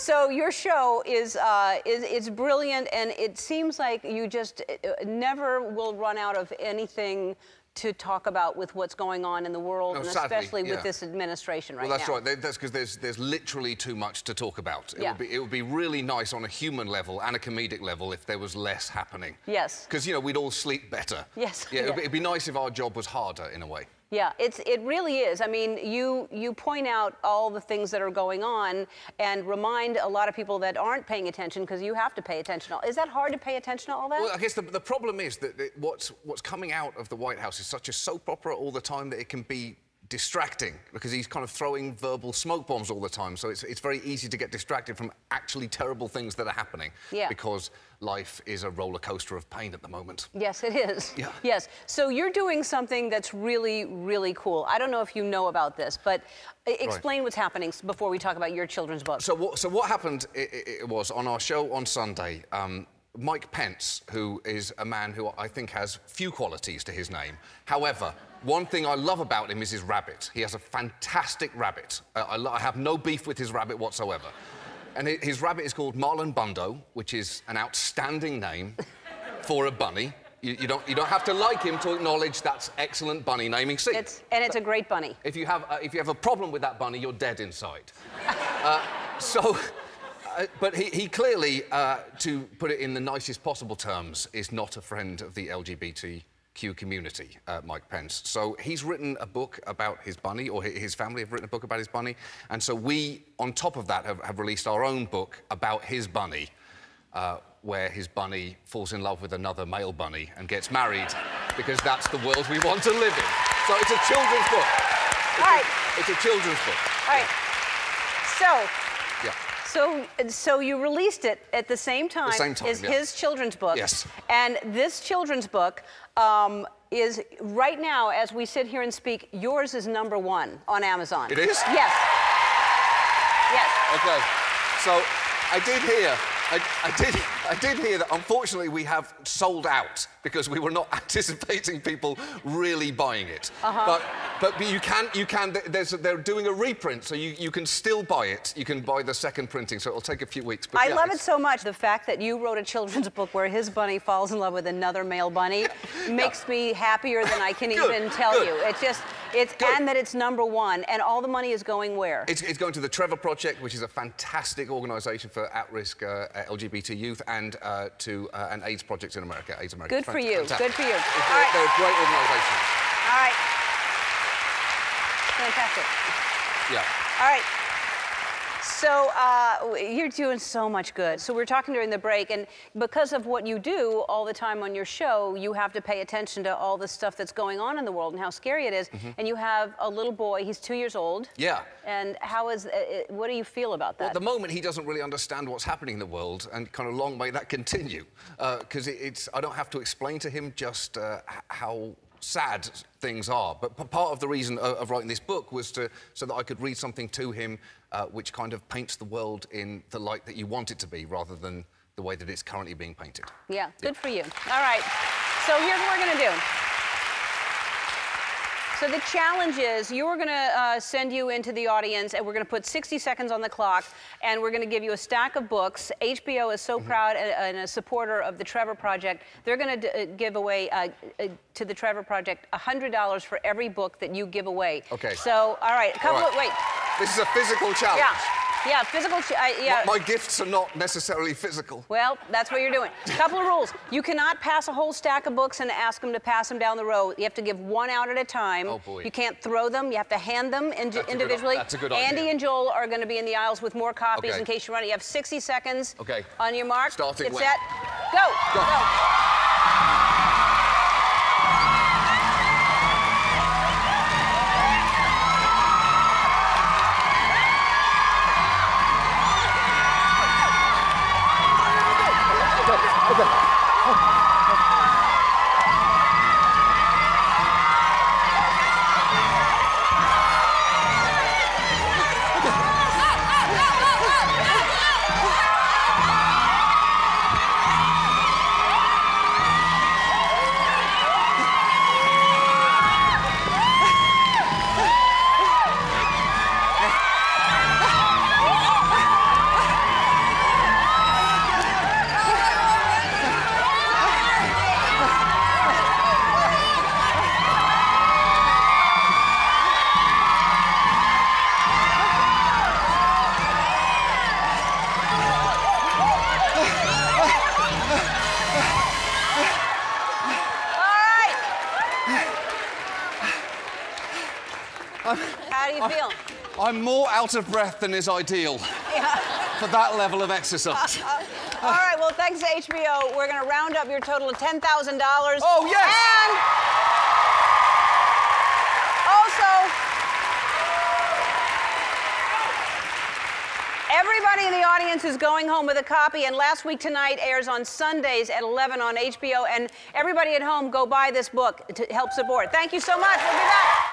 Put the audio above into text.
So your show is, uh, is is brilliant, and it seems like you just uh, never will run out of anything to talk about with what's going on in the world, No, and sadly, especially yeah. with this administration right now. Well, that's now. right. That's because there's there's literally too much to talk about. It Yeah. would be it would be really nice on a human level and a comedic level if there was less happening. Yes. Because you know we'd all sleep better. Yes, Yeah. It'd, be, it'd be nice if our job was harder in a way. Yeah, it's it really is. I mean, you you point out all the things that are going on and remind a lot of people that aren't paying attention because you have to pay attention. Is that hard to pay attention to all that? Well, I guess the, the problem is that it, what's what's coming out of the White House is such a soap opera all the time that it can be distracting because he's kind of throwing verbal smoke bombs all the time. So it's, it's very easy to get distracted from actually terrible things that are happening. Yeah. Because life is a roller coaster of pain at the moment. Yes, it is. Yeah. Yes. So you're doing something that's really, really cool. I don't know if you know about this, but explain what's happening before we talk about your children's book. So what, so what happened i i it was on our show on Sunday, um, Mike Pence, who is a man who I think has few qualities to his name. However, one thing I love about him is his rabbit. He has a fantastic rabbit. Uh, I, I have no beef with his rabbit whatsoever. And hi- his rabbit is called Marlon Bundo, which is an outstanding name for a bunny. You, you don't, you don't have to like him to acknowledge that's excellent bunny naming. See, It's and it's a great bunny. if you have, uh, if you have a problem with that bunny, you're dead inside. uh, so, uh, but he, he clearly, uh, to put it in the nicest possible terms, is not a friend of the LGBTQ community, uh, Mike Pence. So he's written a book about his bunny, or his family have written a book about his bunny, and so we, on top of that, have, have released our own book about his bunny. Uh, where his bunny falls in love with another male bunny and gets married because that's the world we want to live in. So it's a children's book. All right. It's a children's book. All right. So. So, so you released it at the same time, same time, as yeah. his children's book. Yes. And this children's book um, is right now, as we sit here and speak, yours is number one on Amazon. It is? Yes. Yes. Okay. So I did hear. I, I did. I did hear that. Unfortunately, we have sold out because we were not anticipating people really buying it. Uh-huh. But, but but you can. You can. There's. They're doing a reprint, so you, you can still buy it. You can buy the second printing, so it'll take a few weeks. But I yeah, love it so much. The fact that you wrote a children's book where his bunny falls in love with another male bunny makes me happier than I can even tell good. you. It's just, it's, Good. and that it's number one, and all the money is going where? It's, it's going to the Trevor Project, which is a fantastic organisation for at-risk uh, LGBT youth, and uh, to uh, an AIDS project in America, AIDS America. Good for you. Fantastic. Good for you. All right. They're a great organisation. All right. Fantastic. Yeah. All right. So uh, you're doing so much good. So we are talking during the break, and because of what you do all the time on your show, you have to pay attention to all the stuff that's going on in the world and how scary it is. Mm-hmm. And you have a little boy. He's two years old. Yeah. And how is? Uh, uh, what do you feel about that? At the moment, he doesn't really understand what's happening in the world, and kind of long may that continue, because it, it's I don't have to explain to him just uh, how sad things are. But part of the reason of, of writing this book was to so that I could read something to him uh, which kind of paints the world in the light that you want it to be, rather than the way that it's currently being painted. Yeah, good for you. All right. So here's what we're going to do. So the challenge is you're going to uh, send you into the audience, and we're going to put 60 seconds on the clock, and we're going to give you a stack of books. HBO is so Mm-hmm. proud and, and a supporter of the Trevor Project. They're going to uh, give away uh, uh, to the Trevor Project $100 for every book that you give away. Okay. So, all right, a couple All right. of, wait. This is a physical challenge. Yeah. Yeah, physical, ch- yeah. My, my gifts are not necessarily physical. Well, that's what you're doing. Couple of rules. You cannot pass a whole stack of books and ask them to pass them down the row. You have to give one out at a time. Oh, boy. You can't throw them. You have to hand them indi- That's a good- individually. that's a good Andy idea. and Joel are going to be in the aisles with more copies Okay. in case you run it. You have 60 seconds. Okay. On your mark. Starting Get when? set. Go. Go. you feel? I'm more out of breath than is ideal for that level of exercise. All right, well, thanks to HBO, we're going to round up your total of $10,000. Oh, yes! And also, everybody in the audience is going home with a copy, and Last Week Tonight airs on Sundays at 11 on HBO. And everybody at home, go buy this book to help support. Thank you so much. We'll be back.